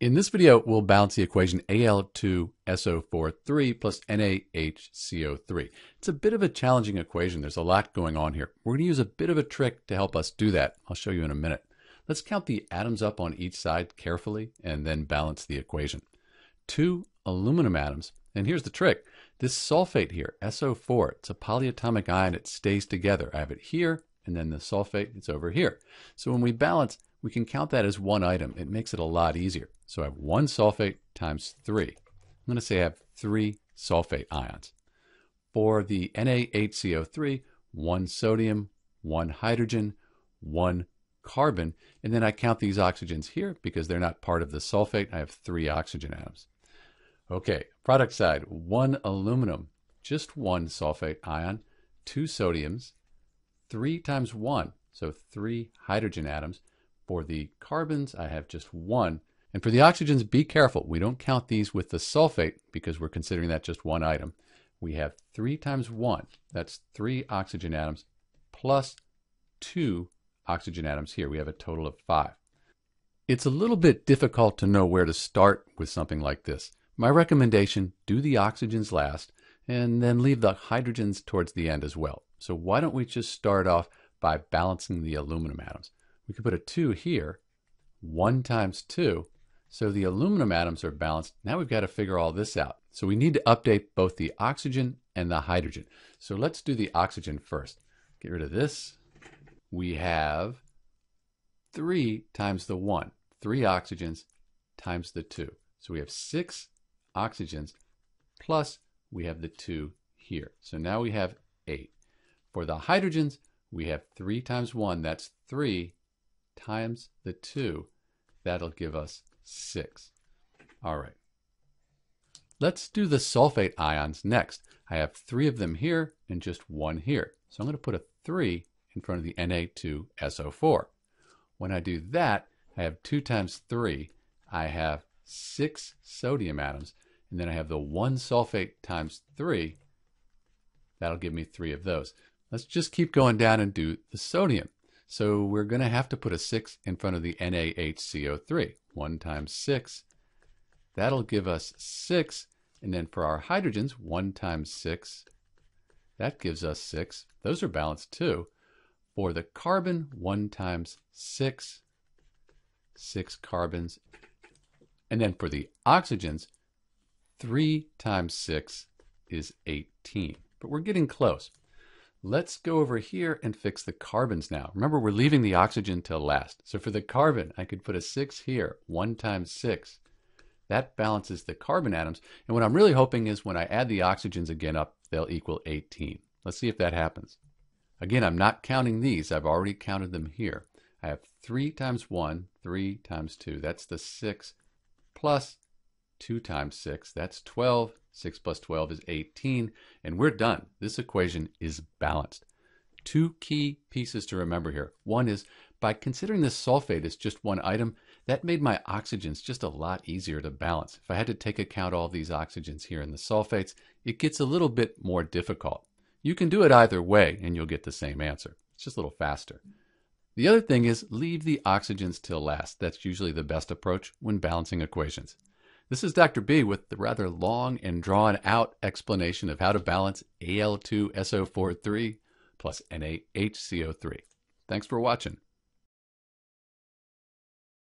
In this video, we'll balance the equation Al2SO43 plus NaHCO3. It's a bit of a challenging equation. There's a lot going on here. We're going to use a bit of a trick to help us do that. I'll show you in a minute. Let's count the atoms up on each side carefully and then balance the equation. Two aluminum atoms, and here's the trick. This sulfate here, SO4, it's a polyatomic ion. It stays together. I have it here, and then the sulfate, it's over here. So when we balance, we can count that as one item. It makes it a lot easier. So I have one sulfate times three. I'm going to say I have three sulfate ions. For the NaHCO3, one sodium, one hydrogen, one carbon, and then I count these oxygens here because they're not part of the sulfate. I have three oxygen atoms. Okay, product side, one aluminum, just one sulfate ion, two sodiums, three times one, so three hydrogen atoms. For the carbons, I have just one. And for the oxygens, be careful. We don't count these with the sulfate because we're considering that just one item. We have three times one, that's three oxygen atoms, plus two oxygen atoms here. We have a total of five. It's a little bit difficult to know where to start with something like this. My recommendation, do the oxygens last and then leave the hydrogens towards the end as well. So why don't we just start off by balancing the aluminum atoms? We could put a 2 here, 1 times 2. So the aluminum atoms are balanced. Now we've got to figure all this out. So we need to update both the oxygen and the hydrogen. So let's do the oxygen first. Get rid of this. We have 3 times the 1, 3 oxygens times the 2. So we have 6 oxygens plus we have the 2 here. So now we have 8. For the hydrogens, we have 3 times 1, that's 3 times the 2. That'll give us 6. All right. Let's do the sulfate ions next. I have three of them here and just one here. So I'm going to put a 3 in front of the Na2SO4. When I do that, I have 2 times 3. I have 6 sodium atoms. And then I have the 1 sulfate times 3. That'll give me 3 of those. Let's just keep going down and do the sodium. So we're going to have to put a 6 in front of the NaHCO3. 1 times 6. That'll give us 6. And then for our hydrogens, 1 times 6. That gives us 6. Those are balanced too. For the carbon, 1 times 6. 6 carbons. And then for the oxygens, 3 times 6 is 18. But we're getting close. Let's go over here and fix the carbons now. Remember, we're leaving the oxygen till last. So for the carbon, I could put a 6 here, 1 times 6. That balances the carbon atoms. And what I'm really hoping is when I add the oxygens again up, they'll equal 18. Let's see if that happens. Again, I'm not counting these. I've already counted them here. I have 3 times 1, 3 times 2. That's the 6 plus 2 times 6, that's 12. 6 plus 12 is 18. And we're done. This equation is balanced. Two key pieces to remember here. One is by considering this sulfate as just one item, that made my oxygens just a lot easier to balance. If I had to take account all these oxygens here in the sulfates, it gets a little bit more difficult. You can do it either way and you'll get the same answer. It's just a little faster. The other thing is leave the oxygens till last. That's usually the best approach when balancing equations. This is Dr. B with the rather long and drawn out explanation of how to balance Al2SO43 plus NaHCO3. Thanks for watching.